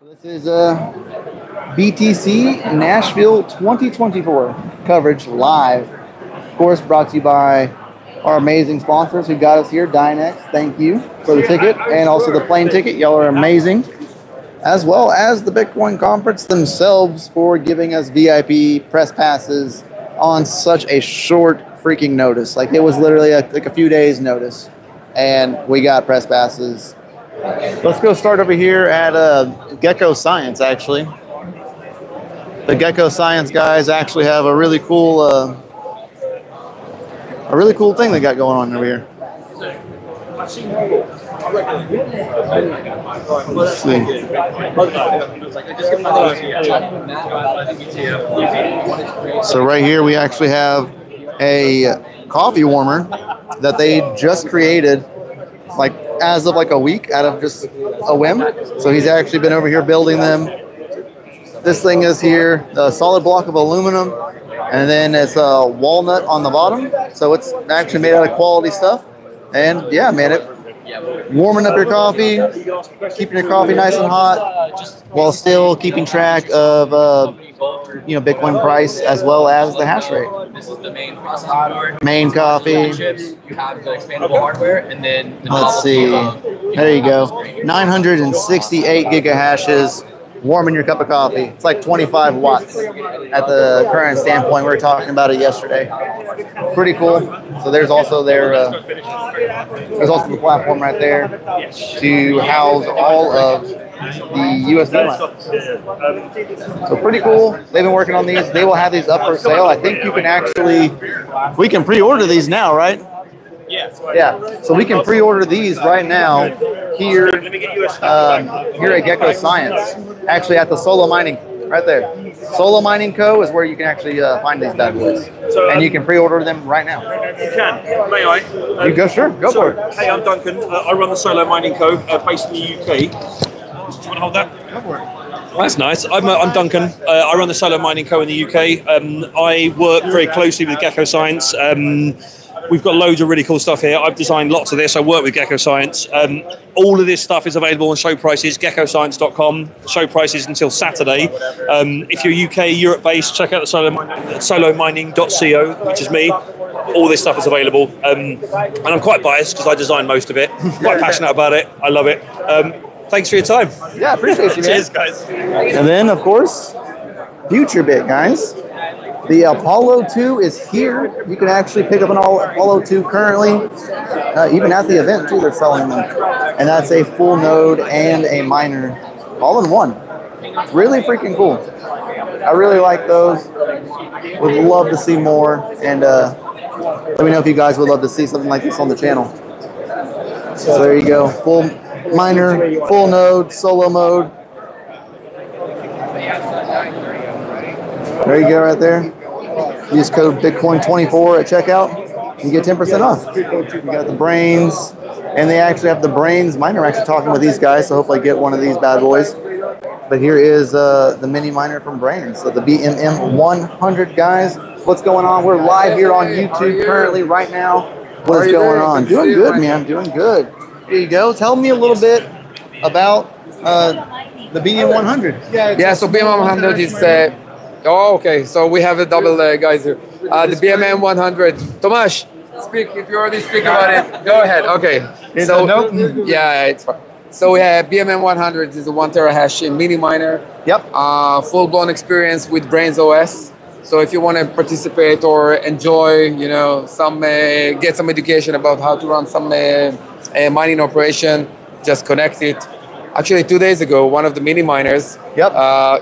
This is uh, BTC Nashville 2024 coverage live. Of course, brought to you by our amazing sponsors who got us here, Dynex. Thank you for the ticket and also the plane ticket. Y'all are amazing. As well as the Bitcoin conference themselves for giving us VIP press passes on such a short freaking notice. Like it was literally a, like a few days notice, and we got press passes. Let's go start over here at uh, GekkoScience. Actually, the GekkoScience guys actually have a really cool, uh, a really cool thing they got going on over here. Let's see. So right here we actually have a coffee warmer that they just created like as of like a week out of just a whim. So he's actually been over here building them. This thing is here, a solid block of aluminum, and then it's a walnut on the bottom. So it's actually made out of quality stuff. And yeah, man, it warming up your coffee, keeping your coffee nice and hot, while still keeping track of uh, you know Bitcoin price as well as the hash rate. This is the main processing board. Main coffee. Chips. You have the expandable hardware, and then the Let's see. There you go. 968 gigahashes. Warming your cup of coffee. It's like 25 watts at the current standpoint. We were talking about it yesterday. Pretty cool. So there's also their uh, there's also the platform right there to house all of the USB lines. So pretty cool. They've been working on these. They will have these up for sale. I think you can actually we can pre-order these now, right? Yeah, so we can pre-order these right now here, um, here at GekkoScience. Actually, at the Solo Mining, right there. Solo Mining Co. is where you can actually uh, find these bad boys, and you can pre-order them right now. You can. May I? You go, sure, go so, for it. Hey, I'm Duncan. Uh, I run the Solo Mining Co. Uh, based in the UK. Do you want to hold that? That's nice. I'm, uh, I'm Duncan. Uh, I run the Solo Mining Co. in the UK. Um, I work very closely with GekkoScience. Um, we've got loads of really cool stuff here. I've designed lots of this. I work with GekkoScience. Um, all of this stuff is available on show prices, gekkoscience.com. Show prices until Saturday. Um, if you're UK, Europe based, check out the solo, solomining.co, which is me. All this stuff is available. Um, and I'm quite biased because I designed most of it. Quite passionate about it. I love it. Thanks for your time. Yeah, appreciate you, man. Cheers, guys. And then, of course, FutureBit, guys. The Apollo 2 is here. You can actually pick up an Apollo 2 currently. Uh, even at the event, too, they're selling them. And that's a full node and a miner all in one. Really freaking cool. I really like those. Would love to see more. And uh, let me know if you guys would love to see something like this on the channel. So there you go. Full miner, full node, solo mode. There you go, right there. Use code Bitcoin24 at checkout. You get 10% off. You got the brains, and they actually have the brains. Mine are actually talking with these guys, so hopefully I get one of these bad boys. But here is uh, the mini miner from Braiins, so the BMM 100 guys. What's going on? We're live here on YouTube currently right now. What is going on? Doing good, man. Doing good. Here you go. Tell me a little bit about uh, the BM 100. Yeah, yeah so BMM 100 is. Uh, oh, okay. So we have a double uh, guys here. Uh, the BMM 100. Tomasz, speak if you already speak about it. Go ahead. Okay. So yeah, it's fine. So we have BMM 100 is a one terahash mini miner. Yep. Uh, full blown experience with Braiins OS. So if you want to participate or enjoy, you know, some uh, get some education about how to run some uh, uh, mining operation, just connect it. Actually, two days ago, one of the mini miners Yep. uh,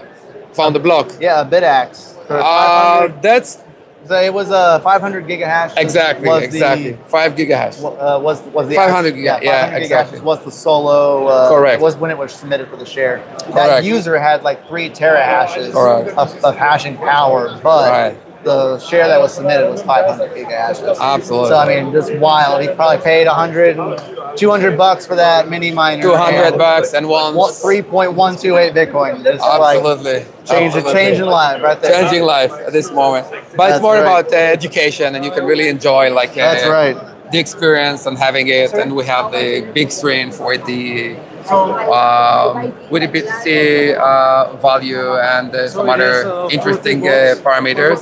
found the block. Yeah, a BitAxe. For Uh, that's so it was a 500 gigahash. exactly exactly The, five gigahash. uh, was was the 500 giga- yeah, 500 exactly. was the solo. Uh, Correct. Was when it was submitted for the share. That Correct. user had like three terahashes of, of hashing power, but Right. The share that was submitted was 500 gigahashes. Absolutely. So I mean, just wild. He probably paid 100, 200 bucks for that mini miner. Two hundred and bucks and one. one- 3.128 Bitcoin. Like Absolutely. change, Absolutely. changing life right there. Changing life at this moment. But That's it's more right. about uh, education, and you can really enjoy like uh, That's right. the experience and having it. And we have the big screen for the um, with the BTC uh, value and uh, some other interesting uh, parameters.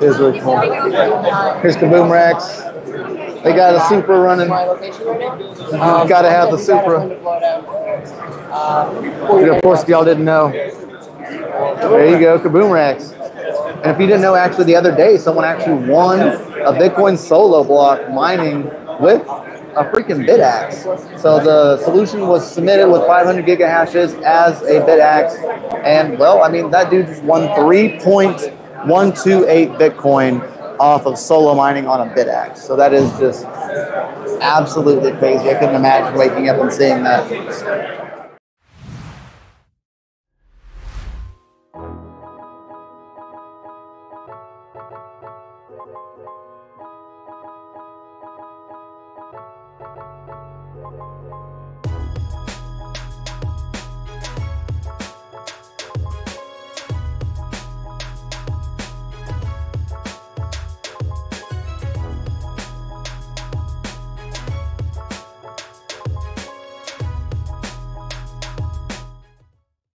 Here's really cool. Here's Kaboomracks. They got a Supra running. Got to have the Supra. Of course, if y'all didn't know, there you go, Kaboomracks. And if you didn't know, actually, the other day, someone actually won a Bitcoin solo block mining with a freaking BitAxe. So the solution was submitted with 500 gigahashes as a BitAxe. And well, I mean, that dude just won 3.128 Bitcoin off of solo mining on a BitAxe. So that is just absolutely crazy. I couldn't imagine waking up and seeing that.